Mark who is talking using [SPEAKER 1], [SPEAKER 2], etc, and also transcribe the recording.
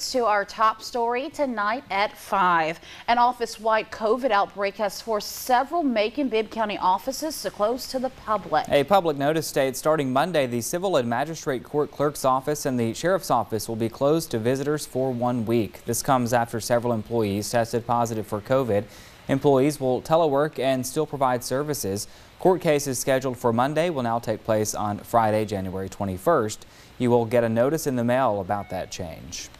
[SPEAKER 1] To our top story tonight at 5. An office-wide COVID outbreak has forced several Macon Bibb County offices to close to the public.
[SPEAKER 2] A public notice states starting Monday, the Civil and Magistrate Court Clerk's Office and the Sheriff's Office will be closed to visitors for one week. This comes after several employees tested positive for COVID. Employees will telework and still provide services. Court cases scheduled for Monday will now take place on Friday, January 21st. You will get a notice in the mail about that change.